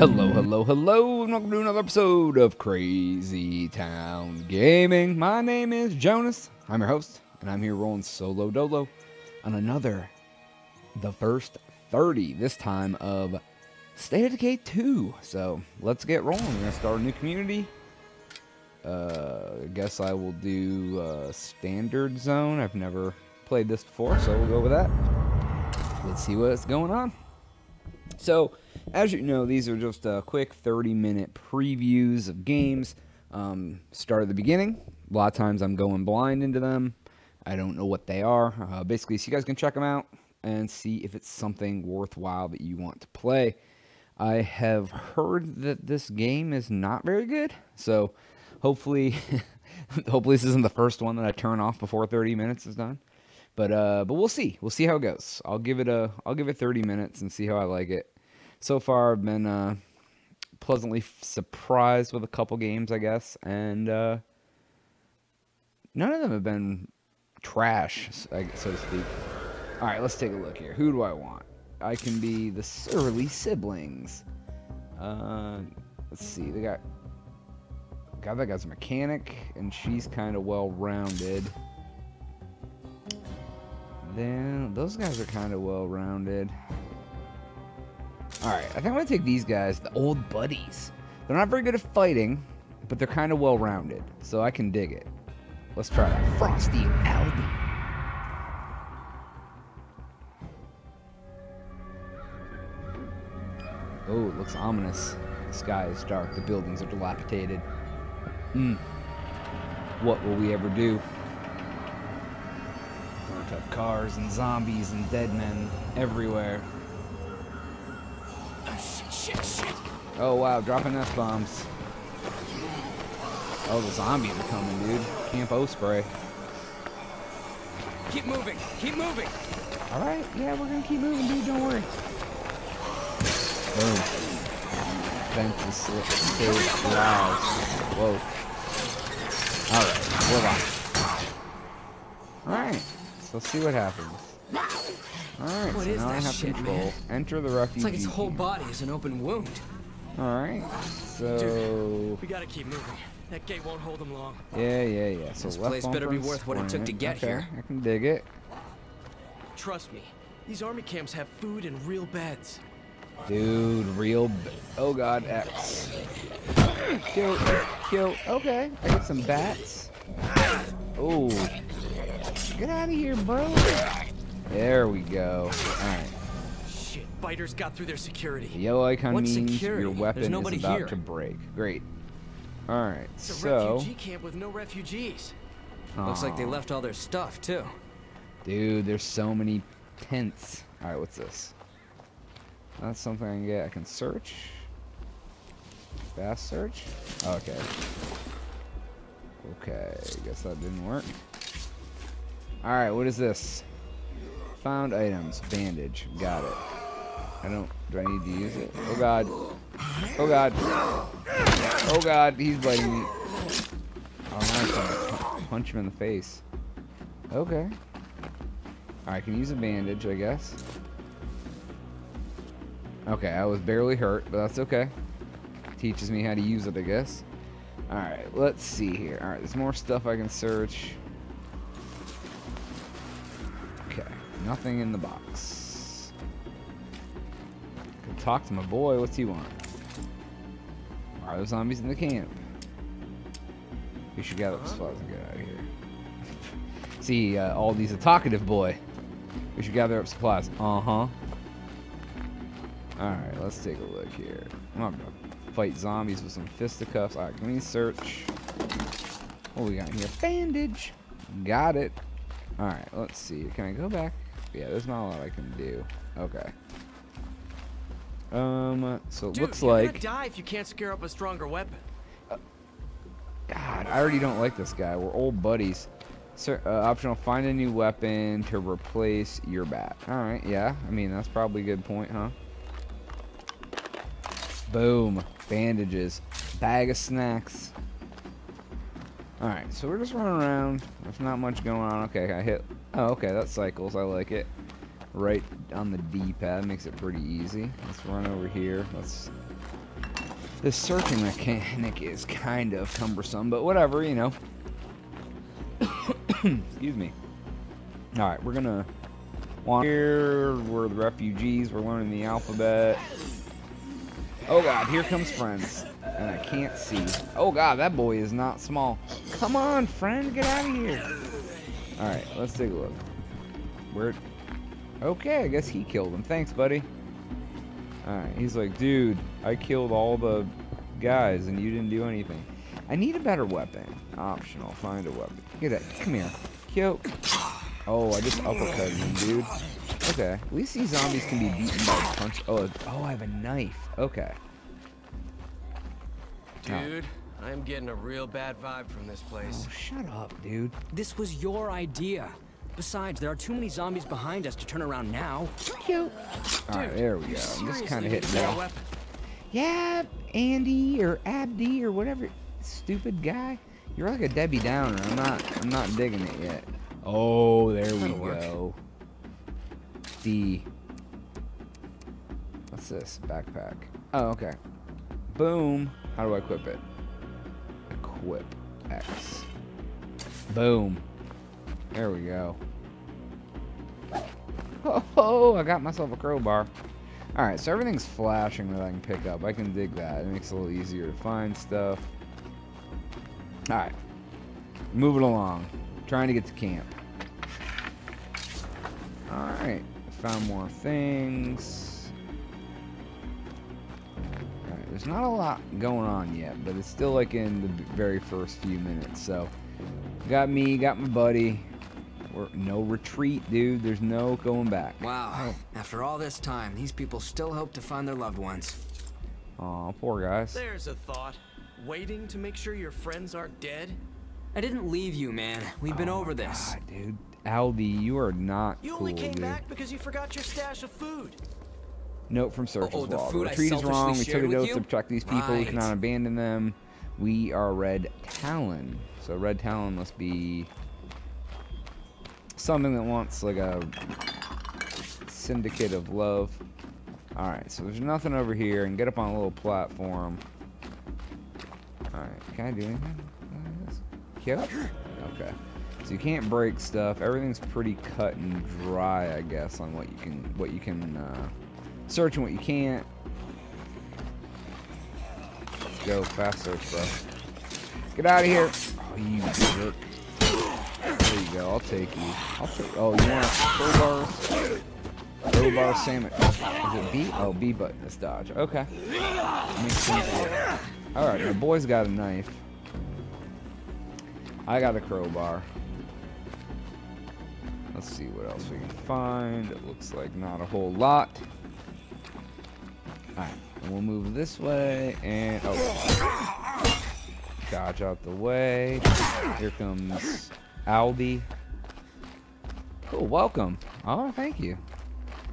Hello, hello, hello, and welcome to another episode of Crazy Town Gaming. My name is Jonas. I'm your host, and I'm here rolling solo dolo on another, the first 30, this time of State of Decay 2. So let's get rolling. We're going to start a new community. Uh, I guess I will do uh, Standard Zone. I've never played this before, so we'll go with that. Let's see what's going on. So, as you know, these are just uh, quick 30 minute previews of games. Um, start at the beginning. A lot of times I'm going blind into them. I don't know what they are. Uh, basically, so you guys can check them out and see if it's something worthwhile that you want to play. I have heard that this game is not very good, so hopefully, hopefully this isn't the first one that I turn off before 30 minutes is done. But uh, but we'll see. We'll see how it goes. I'll give it a I'll give it 30 minutes and see how I like it. So far, I've been uh, pleasantly surprised with a couple games, I guess, and uh, none of them have been trash, so to speak. All right, let's take a look here. Who do I want? I can be the Surly siblings. Uh, let's see. They got God, that guy's a mechanic, and she's kind of well-rounded. Then those guys are kind of well-rounded. All right, I think I'm gonna take these guys, the old buddies. They're not very good at fighting, but they're kind of well-rounded, so I can dig it. Let's try that. Frosty and Alby. Oh, it looks ominous. The sky is dark. The buildings are dilapidated. Hmm. What will we ever do? Burnt up cars and zombies and dead men everywhere. Oh wow, dropping S bombs. Oh, the zombies are coming, dude. Camp Osprey. Keep moving. Keep moving. All right, yeah, we're gonna keep moving, dude. Don't worry. Boom. Fence is saved lives. Whoa. All right, we're on. All right, so let's see what happens. All right, What so is now I that have shit, control. man? Enter the refugee. It's like its whole body is an open wound. All right, so We gotta keep moving. That gate won't hold them long. yeah, yeah, yeah. So This place better be worth what it took to get okay, here. I can dig it. Trust me, these army camps have food and real beds. Dude, real. B- oh god, X. Kill, kill. Okay, I get some bats. Oh, get out of here, bro. There we go. All right. Shit, biters got through their The security. yellow icon What means security? your weapon is about here. to break. Great. All right. It's a So, refugee camp with no refugees. Looks like they left all their stuff too. dude, there's so many tents. All right, what's this? That's something I can get. I can search. Fast search. Okay. Okay, guess that didn't work. All right, what is this? Found items. Bandage. Got it. I don't. Do I need to use it? Oh god. Oh god. Oh god. He's biting me. Oh, punch him in the face. Okay. I can use a bandage, I guess. Okay, I was barely hurt, but that's okay. Teaches me how to use it, I guess. Alright, let's see here. Alright, there's more stuff I can search. Okay, nothing in the box. Talk to my boy. What's he want? Are there zombies in the camp? We should gather up supplies and get out of here. See, uh, these a talkative boy. We should gather up supplies. Uh-huh. Alright, let's take a look here. I'm gonna fight zombies with some fisticuffs. Alright, can we search? What we got here? Bandage! Got it. Alright, let's see. Can I go back? Yeah, there's not a lot I can do. Okay. Um, so it Dude, looks you're like... gonna die if you can't scare up a stronger weapon. God, I already don't like this guy. We're old buddies. Sir, uh, optional, find a new weapon to replace your bat. Alright, yeah. I mean, that's probably a good point, huh? Boom. Bandages. Bag of snacks. Alright, so we're just running around. There's not much going on. Okay, I hit... Oh, okay, that cycles. I like it. Right on the D-pad. Makes it pretty easy. Let's run over here. Let's This searching mechanic is kind of cumbersome, but whatever, you know. Excuse me. Alright, we're gonna wander here. We're the refugees. We're learning the alphabet. Oh god, here comes friends. And I can't see. Oh god, that boy is not small. Come on, friend, get out of here. Alright, let's take a look. Where... Okay, I guess he killed him. Thanks, buddy. Alright, he's like, dude, I killed all the guys and you didn't do anything. I need a better weapon. Optional, find a weapon. Get it, come here. Cute. Oh, I just uppercut him, dude. Okay, at least these zombies can be beaten by a punch. Oh, oh, I have a knife. Okay. Dude, I'm getting a real bad vibe from this place. Oh, shut up, dude. This was your idea. Besides, there are too many zombies behind us to turn around now. Cute. All right, there we go. I'm just kind of need hitting now. Yeah, Andy or Abdi or whatever, stupid guy. You're like a Debbie Downer. I'm not. I'm not digging it yet. Oh, there we go. D. What's this? Backpack. Oh, okay. Boom. How do I equip it? Equip X. Boom. There we go. Oh, I got myself a crowbar. Alright, so everything's flashing that I can pick up. I can dig that. It makes it a little easier to find stuff. Alright. Moving along. Trying to get to camp. Alright. Found more things. Alright, there's not a lot going on yet, but it's still like in the very first few minutes, so. Got me, got my buddy. We're, no retreat, dude. There's no going back. Wow. After all this time, these people still hope to find their loved ones. Aw, poor guys. There's a thought. Waiting to make sure your friends aren't dead? I didn't leave you, man. We've been Oh over my this. God, dude. Aldi, you are not You cool, only came dude. back because you forgot your stash of food. Note from search Oh, as the food I retreat is wrong. We took a with note to protect these people. We cannot abandon them. We are Red Talon. So Red Talon must be something that wants like a syndicate of love. Alright, so there's nothing over here. And get up on a little platform. Alright, can I do anything? Yep. Okay. So you can't break stuff. Everything's pretty cut and dry, I guess, on what you can what you can uh, search and what you can't. Let's go fast search, bro. Get out of here! Oh, you jerk. Go. I'll take you. I'll take. Oh, you want crowbars? Crowbar sandwich. Is it B? Oh, B button is dodge. Okay. Makes sense. All right, my boy's got a knife. I got a crowbar. Let's see what else we can find. It looks like not a whole lot. Alright, we'll move this way and oh dodge out the way. Here comes Aldi. Cool, welcome. Oh, thank you.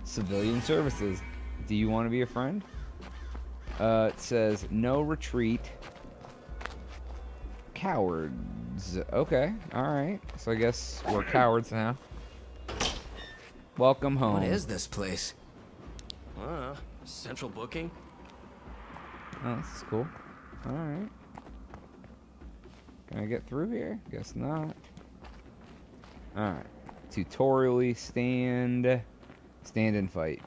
Civilian services. Do you want to be a friend? Uh, it says no retreat. Cowards. Okay, alright. So I guess we're cowards now. Welcome home. What is this place? Uh, central booking? Oh, this is cool. Alright. Can I get through here? Guess not. Alright. Tutorially stand. Stand and fight.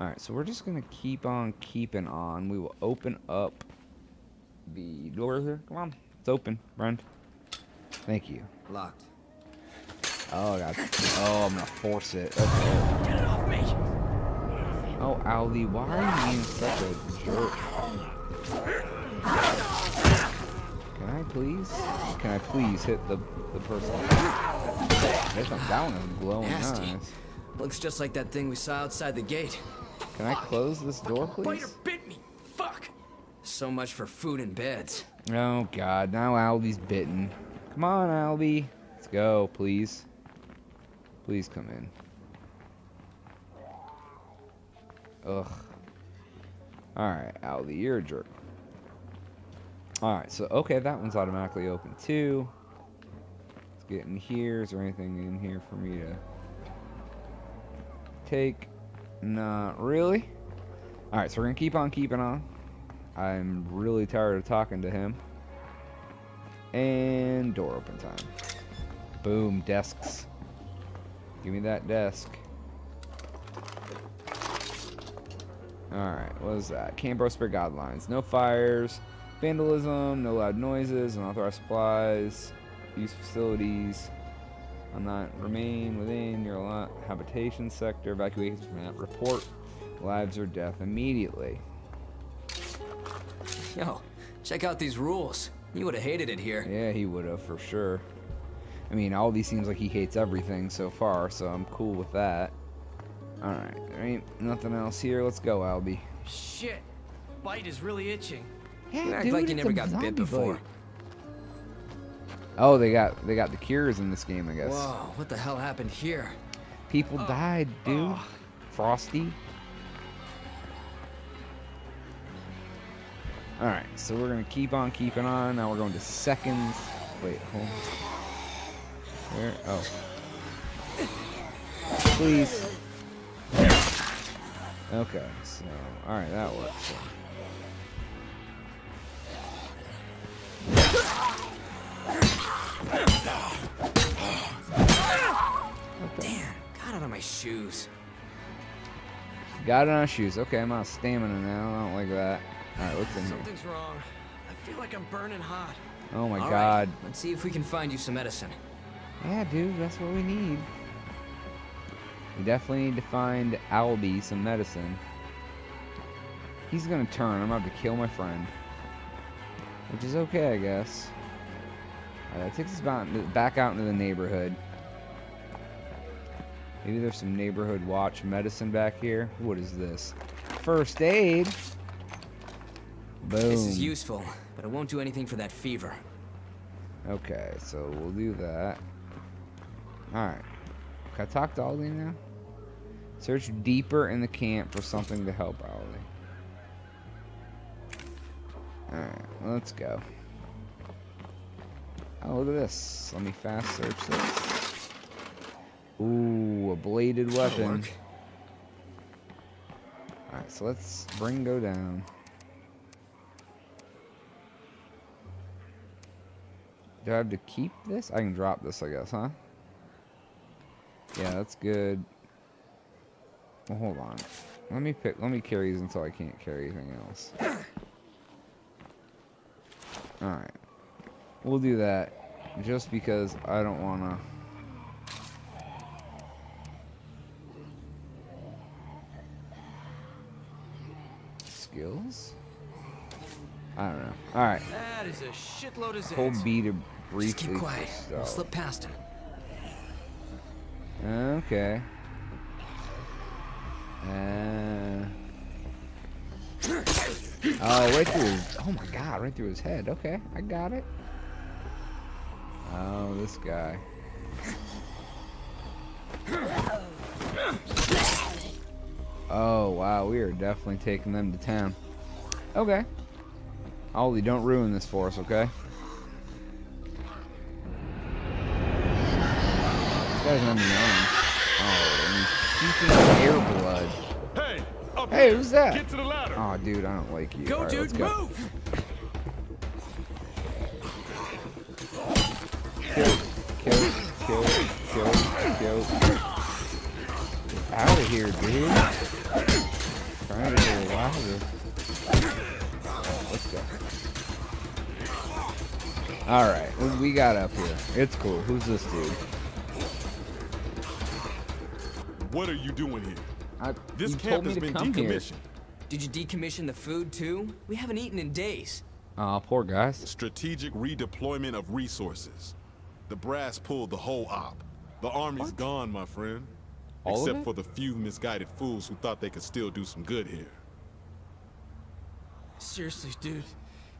Alright, so we're just gonna keep on keeping on. We will open up the door here. Come on. It's open, Brent. Thank you. Locked. Oh god. Oh, I'm gonna force it. Okay. Get it off me! Oh, Aldi, why are you being such a jerk? Can I please? Can I please hit the the person? Guess I'm down and glowing Nasty. eyes. Looks just like that thing we saw outside the gate. Can I close this door, please? bit me! Fuck! So much for food and beds. Oh god, now Aldi's bitten. Come on, Aldi. Let's go, please. Please come in. Ugh. Alright, Aldi, you're a jerk. Alright, so okay, that one's automatically open too. Let's get in here. Is there anything in here for me to take? Not really. Alright, so we're gonna keep on keeping on. I'm really tired of talking to him. And door open time. Boom, desks. Give me that desk. Alright, what is that? Cambro Spirit Guidelines. No fires, vandalism, no loud noises, unauthorized supplies, use facilities. I'm not remain within your lot habitation sector. Evacuation from that. Report lives or death immediately. Yo, check out these rules. You would have hated it here. Yeah, he would have for sure. I mean, Aldi seems like he hates everything so far, so I'm cool with that. Alright, there ain't nothing else here. Let's go, Albie. Shit. Bite is really itching. Yeah, You act like you never got bit before. Oh, they got they got the cures in this game, I guess. Whoa, what the hell happened here? People died, dude. oh. Frosty. Alright, so we're gonna keep on keeping on. Now we're going to seconds. Wait, hold on. Where? Oh. Please. Okay, so, alright, that works. Damn, got out of my shoes. Got it on shoes. Okay, I'm out of stamina now. I don't like that. Alright, what's in here? Something's wrong. I feel like I'm burning hot. Oh my All right, god. let's see if we can find you some medicine. Yeah, dude, that's what we need. We definitely need to find Albie some medicine. He's gonna turn. I'm about to kill my friend. Which is okay, I guess. Alright, that takes us back, out into the neighborhood. Maybe there's some neighborhood watch medicine back here. What is this? First aid? Boom. This is useful, but it won't do anything for that fever. Okay, so we'll do that. Alright. Can I talk to Aldi now? Search deeper in the camp for something to help Aldi. Alright, let's go. Oh, look at this. Let me fast search this. Ooh, a bladed weapon. Alright, so let's bring go down. Do I have to keep this? I can drop this, I guess, huh? Yeah, that's good. Well, hold on. Let me pick. Let me carry these until I can't carry anything else. All right, we'll do that, just because I don't wanna. Skills? I don't know. All right, That is a shitload of hold Zeds. B to briefly. Just keep quiet. We'll slip past him. Okay. Uh, oh, right through his. Oh my god, right through his head. Okay, I got it. Oh, this guy. Oh, wow, we are definitely taking them to town. Okay. Ollie, don't ruin this for us, okay? This guy's on the arms. Oh, and he's puking air blood. Hey, Hey, who's that? Get to the ladder. Oh, dude, I don't like you. Go, Alright, let's dude, go. move! Kill, kill, kill, kill, kill. Get out of here, dude. Trying to get louder. Let's go. Alright, what we got up here? It's cool. Who's this dude? What are you doing here? I, This you camp told me has to been decommissioned. here. Decommissioned. Did you decommission the food too? We haven't eaten in days. Aw, poor guys. Strategic redeployment of resources. The brass pulled the whole op. The army's What? gone, my friend. All of Except it? for the few misguided fools who thought they could still do some good here. Seriously, dude.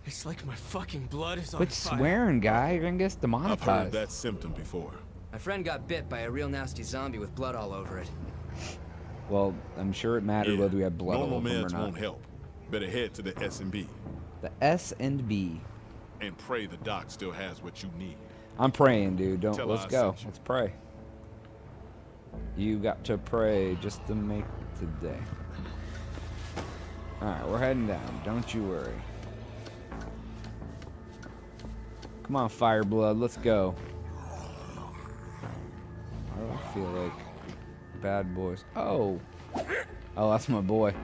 It's like my fucking blood is on Quit fire. swearing, guy. You're gonna get I've demonetized. heard that symptom before. My friend got bit by a real nasty zombie with blood all over it. Well, I'm sure it mattered Yeah, whether we had blood all Normal over him or not. won't help. Better head to the S&B The S and B. and pray the doc still has what you need. I'm praying, dude. Don't Tell let's go. Let's pray. You got to pray just to make today. Alright, we're heading down. Don't you worry. Come on, Fireblood. Let's go. I don't feel like bad boys. Oh. Oh, that's my boy.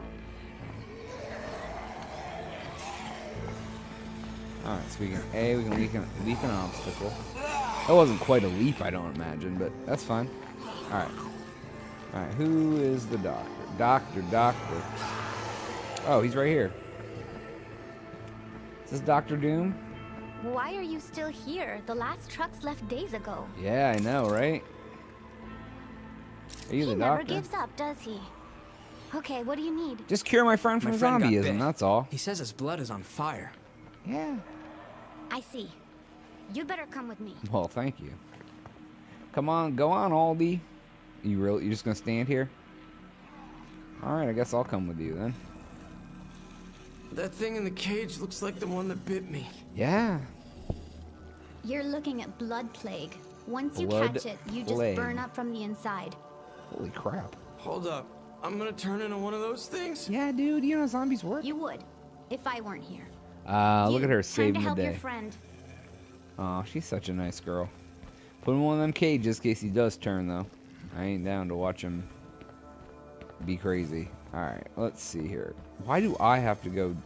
Alright, so we can A, we can leap an, leap an obstacle. That wasn't quite a leap, I don't imagine, but that's fine. Alright. Alright, who is the doctor? Doctor, doctor. Oh, he's right here. Is this Doctor Doom? Why are you still here? The last trucks left days ago. Yeah, I know, right? Are you he the never gives up, does he? Okay, what do you need? Just cure my friend from My friend zombieism, that's all. He says his blood is on fire. Yeah. I see. You'd better come with me. Well, thank you. Come on, go on, Aldi. You really, you're just gonna stand here? All right, I guess I'll come with you then. That thing in the cage looks like the one that bit me. Yeah. You're looking at blood plague. Once you catch it, you just plague. burn up from the inside. Holy crap. Hold up. I'm gonna turn into one of those things? Yeah, dude, you know how zombies work. You would, if I weren't here. Uh, look at her saving to the day. your friend. Oh, she's such a nice girl. Put him in one of them cages in case he does turn, though. I ain't down to watch him be crazy. Alright, let's see here. Why do I have to go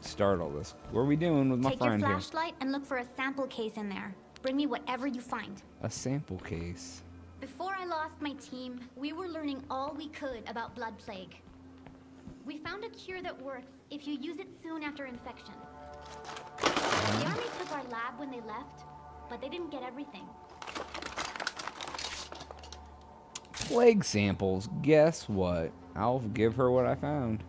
start all this? What are we doing with my Take your friend here? flashlight and look for a sample case in there. Bring me whatever you find. A sample case. Before I lost my team, we were learning all we could about blood plague. We found a cure that works if you use it soon after infection. The army took our lab when they left, but they didn't get everything. Plague samples. Guess what? I'll give her what I found.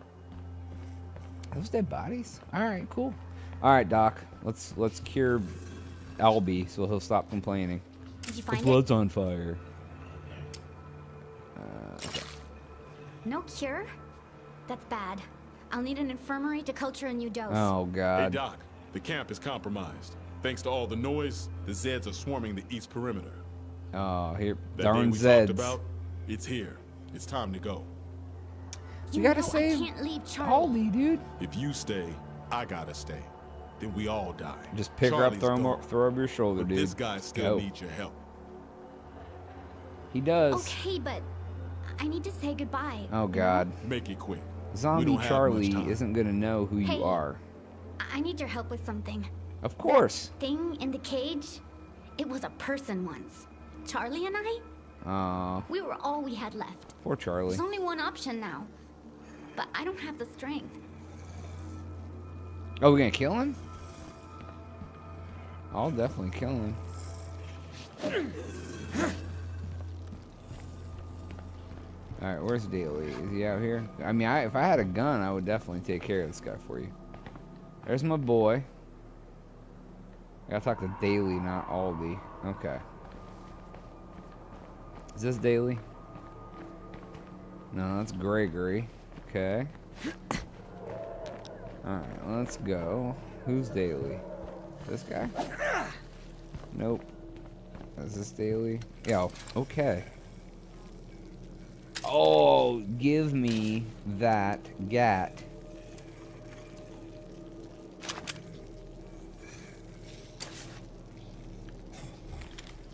Those dead bodies? Alright, cool. Alright, Doc. Let's let's cure Albie so he'll stop complaining. Did you The find it? blood's on fire. No cure? That's bad. I'll need an infirmary to culture a new dose. Oh God. Hey. Doc, the camp is compromised. Thanks to all the noise, the Zeds are swarming the east perimeter. Oh, here That darn day we Zeds. talked about, it's here. It's time to go. you gotta know save I can't leave Charlie. Albie, dude. If you stay, I gotta stay. Then we all die. Just pick her up, Charlie's throw, him, gone. o- throw her over your shoulder, But dude. this guy still Go. needs your help. He does. Okay, but I need to say goodbye. Oh god. Make it quick. Zombie don't have much Charlie isn't gonna know who Hey. you are. I I need your help with something. Of course. Thing in the cage, it was a person once. Charlie and I, Aw, we were all we had left. poor Charlie. There's only one option now. But I don't have the strength. Oh, we're gonna kill him? I'll definitely kill him. Alright, where's Daly? Is he out here? I mean, I, if I had a gun, I would definitely take care of this guy for you. There's my boy. I gotta talk to Daly, not Aldi. Okay. Is this Daly? No, that's Gregory. Okay. Alright, let's go. Who's Daly? This guy? Nope. Is this Daly? Yeah, okay. Oh, give me that gat.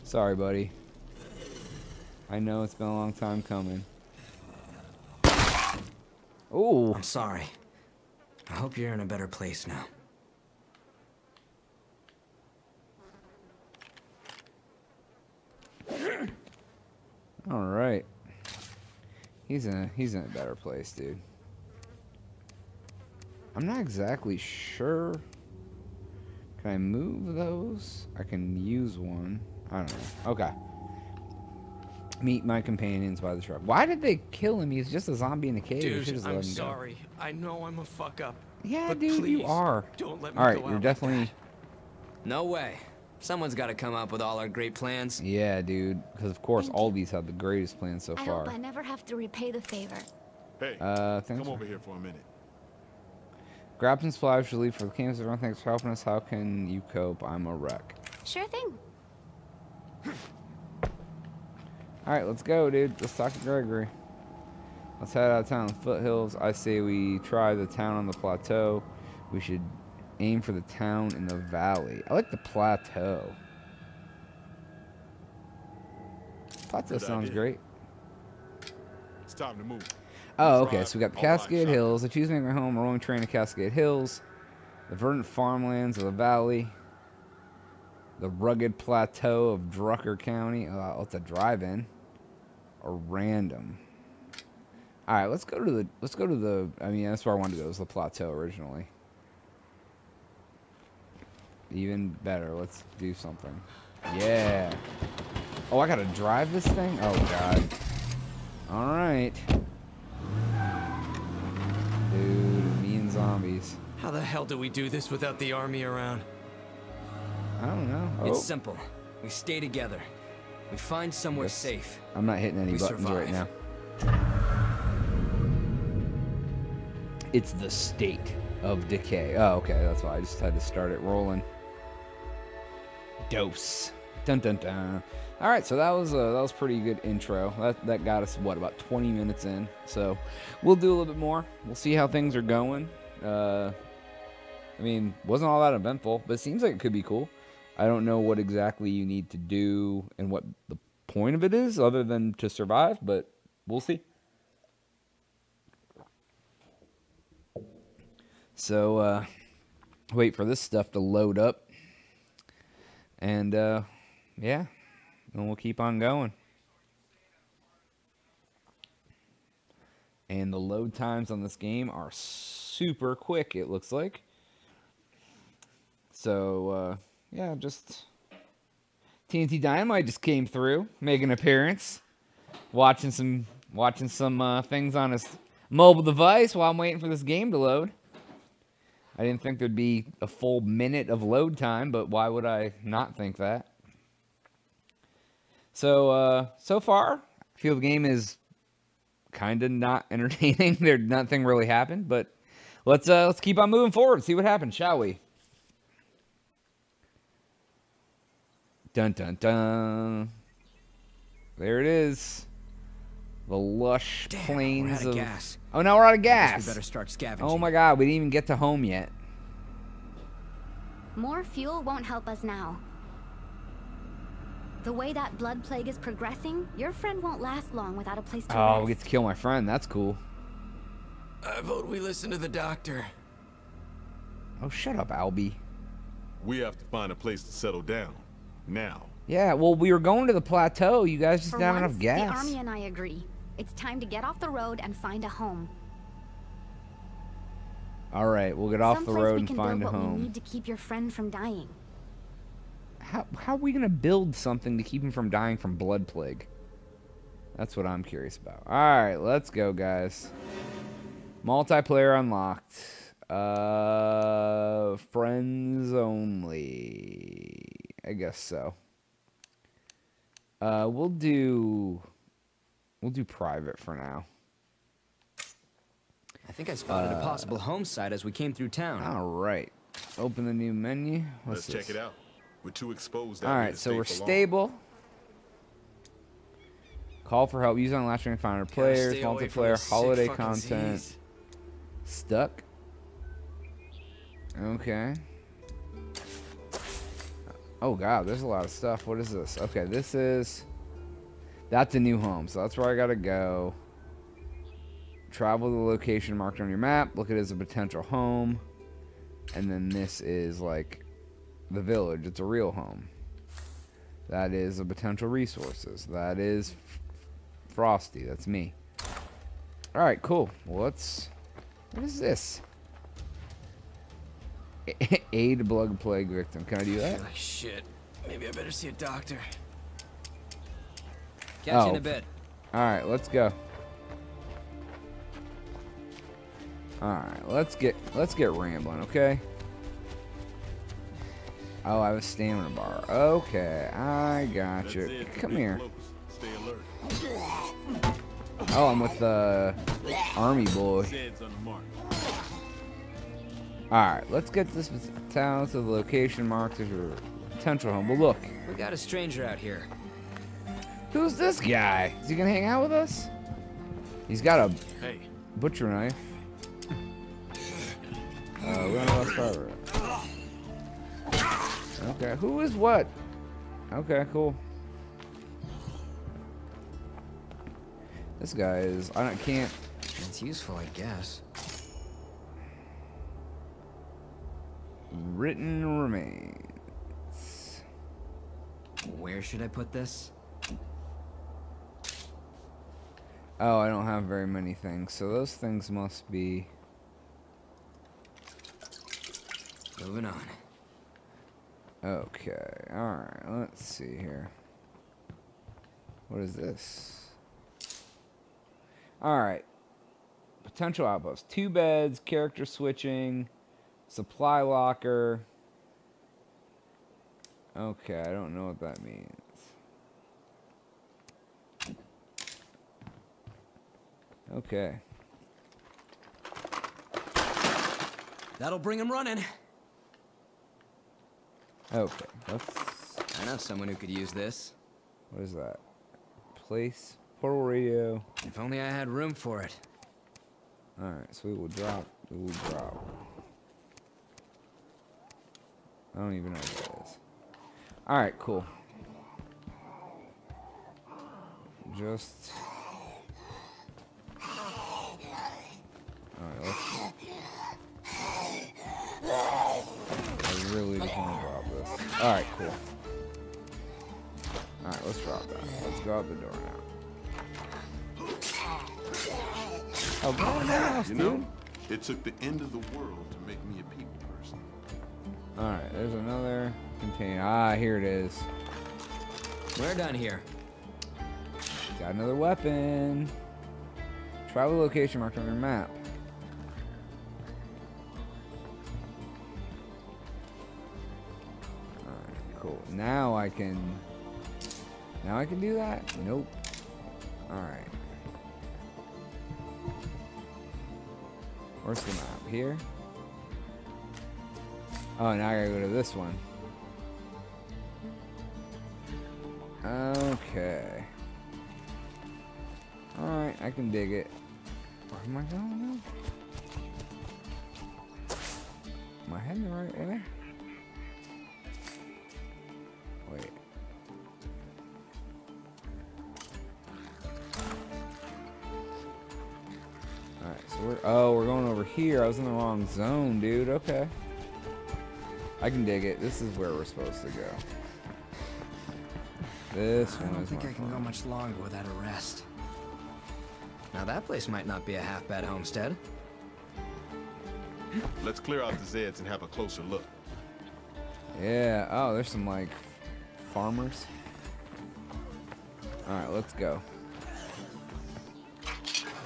Sorry, buddy. I know it's been a long time coming. Oh, I'm sorry. I hope you're in a better place now. all right. He's in a, he's in a better place, dude. I'm not exactly sure. Can I move those? I can use one. I don't know. Okay. Meet my companions by the truck. Why did they kill him? He's just a zombie in a cage. They Dude, should've just let I'm him go. sorry. I know I'm a fuck up. Yeah, but dude, you please, are. Don't let me All right, go you're out like definitely. that. No way. Someone's got to come up with all our great plans. Yeah, dude. Because of course, Thank all you. these have the greatest plans so I far. hope I never have to repay the favor. Hey, Uh, thanks. come for- over here for a minute. Grab some supplies, relief for the camps. Everyone thanks for helping us. How can you cope? I'm a wreck. Sure thing. All right, let's go, dude. Let's talk to Gregory. Let's head out of town on the foothills. I say we try the town on the plateau. We should aim for the town in the valley. I like the plateau. Plateau Good sounds idea. great. It's time to move. Oh, okay. So we got the Cascade. Hills. I choose to make my home a rolling train of Cascade Hills, the verdant farmlands of the valley, the rugged plateau of Drucker County. Uh, it's a drive-in, or random. All right, let's go to the. Let's go to the. I mean, that's where I wanted to go. Was the plateau originally. Even better. Let's do something. Yeah. Oh, I gotta drive this thing. Oh God. All right. Dude, me and zombies. How the hell do we do this without the army around? I don't know. Oh, It's simple. We stay together. We find somewhere Yes. safe. I'm not hitting any we buttons right survive. now. It's the state of decay. Oh, okay. That's why I just had to start it rolling. Dose. Dun dun dun. All right, so that was uh, that was pretty good intro. That that got us what about 20 minutes in. So we'll do a little bit more. We'll see how things are going. Uh, I mean, wasn't all that eventful, but it seems like it could be cool. I don't know what exactly you need to do and what the point of it is, other than to survive. But we'll see. So uh, wait for this stuff to load up, and uh, yeah, and we'll keep on going. And the load times on this game are super quick. It looks like. So uh, yeah, just TNT Dynamite just came through, making an appearance, watching some watching some uh, things on his mobile device while I'm waiting for this game to load. I didn't think there'd be a full minute of load time, but why would I not think that? So uh, so far, I feel the game is kind of not entertaining. there nothing really happened, but let's uh, let's keep on moving forward. See what happens, shall we? Dun dun dun. There it is. The lush Damn, plains of of gas. Oh, now we're out of gas. we better start scavenging. Oh my god, we didn't even get to home yet. More fuel won't help us now. The way that blood plague is progressing, your friend won't last long without a place to Oh, rest. we get to kill my friend. That's cool. I vote we listen to the doctor. Oh, shut up, Albie. We have to find a place to settle down. Now. Yeah, well, we were going to the plateau. You guys just For didn't have once, enough the gas. army and I agree. It's time to get off the road and find a home. All right, we'll get off the road and find a build what we need to keep your friend from dying. How, how are we going to build something to keep him from dying from blood plague? That's what I'm curious about. All right, let's go, guys. Multiplayer unlocked. Uh, friends only. I guess so. Uh, we'll do. We'll do private for now. I think I spotted Uh, a possible home site as we came through town. All right. Open the new menu. Let's What's check it out. We're too exposed. All right, so we're stable. Call for help. Use on last ring finder players, stay away from multiplayer, holiday content. Z's. Stuck. Okay. Oh god, there's a lot of stuff. What is this? Okay, this is that's a new home, so that's where I gotta go. Travel to the location marked on your map. Look at it as a potential home. And then this is like the village. It's a real home. That is a potential resources. That is Frosty. That's me. All right, cool. What's. What is this? Aid blood plague victim. Can I do that? shit. Maybe I better see a doctor. Catch you in Oh. a bit. All right, let's go. All right, let's get let's get rambling, okay? Oh, I have a stamina bar. Okay, I got That's you. it. Come Get here. Stay alert. Oh, I'm with the army boy. Zed's on the mark. All right, let's get this town to the location marked as your potential home. But look, We got a stranger out here. Who's this guy? Is he gonna hang out with us? He's got a Hey, butcher knife. Uh, we don't know what's cover. Okay, who is what? Okay, cool. This guy is. I don't, can't. It's useful, I guess. Written remains. Where should I put this? Oh, I don't have very many things, so those things must be. Moving on. Okay, alright, let's see here. What is this? Alright. Potential outposts. Two beds, character switching, supply locker. Okay, I don't know what that means. Okay. That'll bring him running. Okay, let's. I know someone who could use this. What is that? Place, portal radio. If only I had room for it. Alright, so we will drop. We will drop. I don't even know what that is. Alright, cool. Just. Alright, let's. I really just want to drop this. Alright, cool. Alright, let's drop that. Let's go out the door now. Oh, go in the house, you dude. know, it took the end of the world to make me a people person. Alright, there's another container. Ah, here it is. We're done here. Got another weapon. Travel location marked on your map. I can... Now I can do that? Nope. Alright. Where's the map? Here? Oh, now I gotta go to this one. Okay. Alright, I can dig it. Where am I going now? Am I heading the right way? Here. I was in the wrong zone, dude. Okay. I can dig it. This is where we're supposed to go. This I don't is think I can go much longer without a rest. Now that place might not be a half bad homestead. Let's clear out the Zeds and have a closer look. Yeah. Oh, there's some like farmers. All right, let's go.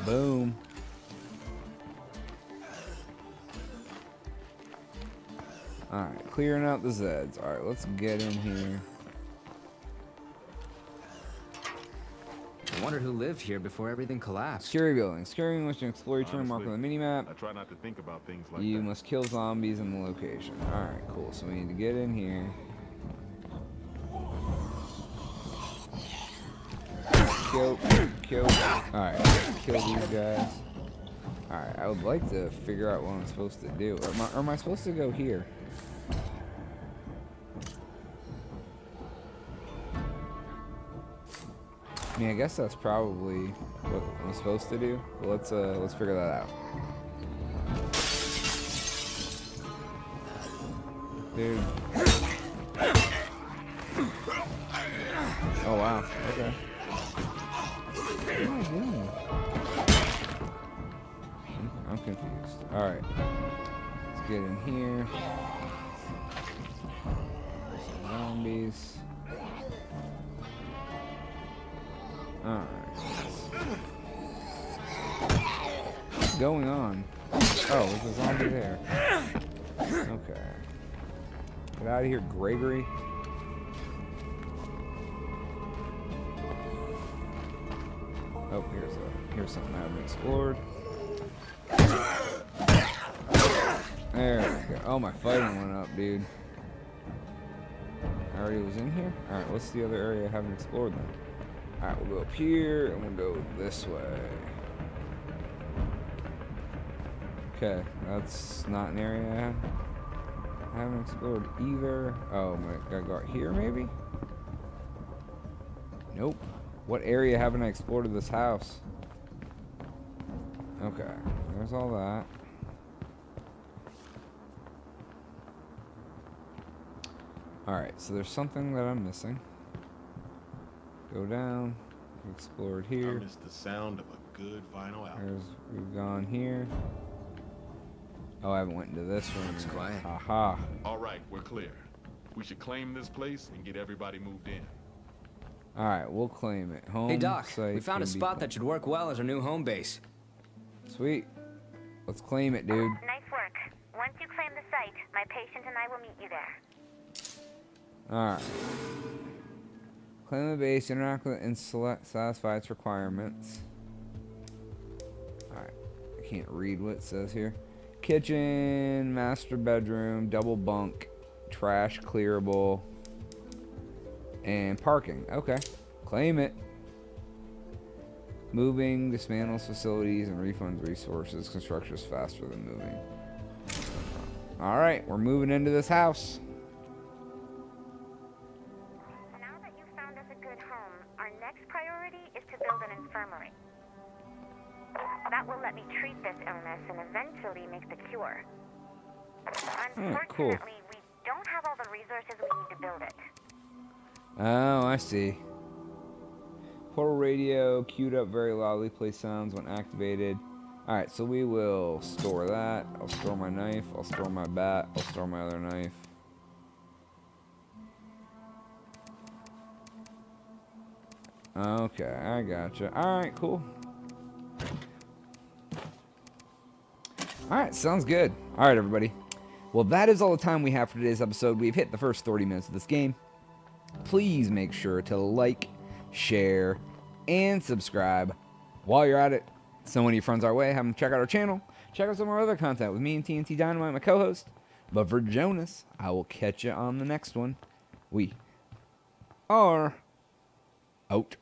Boom. All right, clearing out the Zeds. All right, let's get in here. I wonder who lived here before everything collapsed. Scary building. Security must explore each room marked on the Honestly, minimap. I try not to think about things like You that. must kill zombies in the location. Alright, cool. So we need to get in here. Kill, kill. Alright, kill these guys. Alright, I would like to figure out what I'm supposed to do. Or am I, or am I supposed to go here? Mean, I guess that's probably what I'm supposed to do. But let's uh, let's figure that out. Dude. Oh wow. Okay. I'm- confused. Alright. Let's get in here. Zombies. Alright. What's going on? Oh, there's a zombie there. Okay. Get out of here, Gregory. Oh, here's a here's something I haven't explored. There we go. Oh, my fighting went up, dude. I already was in here? Alright, what's the other area I haven't explored then? Alright, we'll go up here and we'll go this way. Okay, that's not an area I haven't explored either. Oh, my, gotta go out here maybe? Nope. What area haven't I explored of this house? Okay, there's all that. Alright, so there's something that I'm missing. Go down, explored I here. miss the sound of a good vinyl album. There's, we've gone here. Oh, I haven't went into this room. Looks yet. quiet. Haha. All right, we're clear. We should claim this place and get everybody moved in. All right, we'll claim it. Home Hey Doc, site we found a spot that should work well as our new home base. Sweet. Let's claim it, dude. Oh, nice work. Once you claim the site, my patient and I will meet you there. All right. Claim the base, interact with it, and select satisfy its requirements. All right. I can't read what it says here. Kitchen, master bedroom, double bunk, trash clearable, and parking. Okay. Claim it. Moving, dismantles facilities, and refunds resources. Construction is faster than moving. All right, we're moving into this house. Next priority is to build an infirmary. That will let me treat this illness and eventually make the cure. Hmm, cool. Unfortunately, we don't have all the resources we need to build it. Oh, I see. Portal radio queued up very loudly, play sounds when activated. Alright, so we will store that. I'll store my knife. I'll store my bat. I'll store my other knife. Okay, I gotcha. Alright, cool. Alright, sounds good. Alright, everybody. Well, that is all the time we have for today's episode. We've hit the first 30 minutes of this game please make sure to like, share, and subscribe. While you're at it, send one of your friends our way. Have them check out our channel. Check out some of our other content with me and TNT Dynamite, my co-host. But for Jonas, I will catch you on the next one. We are out.